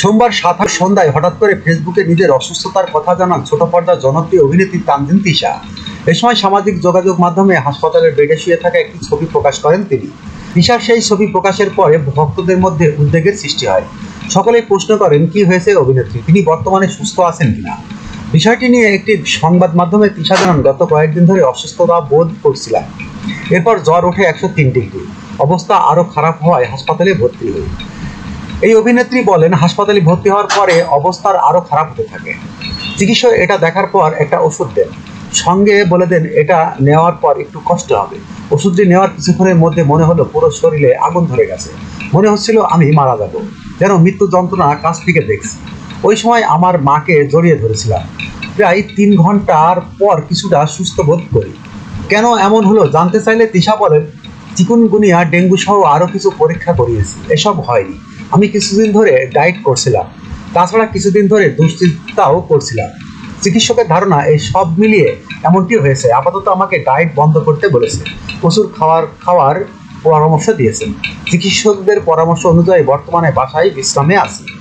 সোমবার সাত সন্ধ্যায় হঠাৎ করে ফেসবুকে নিজের অসুস্থতার কথা জানান ছোট পর্দার জনপ্রিয় অভিনেত্রী তানজিন তিশা। এ সময় সামাজিক যোগাযোগ মাধ্যমে হাসপাতালের বেডে শুয়ে থাকা একটি ছবি প্রকাশ করেন তিনি। তিশার সেই ছবি প্রকাশের পরে ভক্তদের মধ্যে উদ্বেগের সৃষ্টি হয়। সকলেই প্রশ্ন করেন, কি হয়েছে অভিনেত্রী? তিনি বর্তমানে সুস্থ আছেন কিনা? বিষয়টি নিয়ে একটি সংবাদ মাধ্যমে তিশা জানান, গত কয়েকদিন ধরে অসুস্থতা বোধ করছিলাম। এরপর জ্বর ওঠে একশো তিন ডিগ্রি। অবস্থা আরও খারাপ হওয়ায় হাসপাতালে ভর্তি হই। এই অভিনেত্রী বলেন, হাসপাতালে ভর্তি হওয়ার পরে অবস্থার আরও খারাপ হতে থাকে। চিকিৎসক এটা দেখার পর একটা ওষুধ দেন। সঙ্গে বলে দেন, এটা নেওয়ার পর একটু কষ্ট হবে। ওষুধটি নেওয়ার কিছুক্ষণের মধ্যে মনে হলো পুরো শরীরে আগুন ধরে গেছে। মনে হচ্ছিল আমি মারা যাব। যেন মৃত্যু যন্ত্রণা কাছ থেকে দেখছি। ওই সময় আমার মাকে জড়িয়ে ধরেছিলাম। প্রায় তিন ঘণ্টার পর কিছুটা সুস্থ বোধ করি। কেন এমন হলো জানতে চাইলে তিশা বলেন, চিকুনগুনিয়া ডেঙ্গু সহ আরও কিছু পরীক্ষা করিয়েছি। এসব হয়নি। আমি কিছুদিন ধরে ডায়েট করছিলাম। তাছাড়া কিছুদিন ধরে দুশ্চিন্তাও করছিলাম। চিকিৎসকের ধারণা এই সব মিলিয়ে এমনটি হয়েছে, আপাতত আমাকে ডায়েট বন্ধ করতে বলেছে। প্রচুর খাওয়ার খাওয়ার পরামর্শ দিয়েছেন। চিকিৎসকদের পরামর্শ অনুযায়ী বর্তমানে বাসায় বিশ্রামে আছি।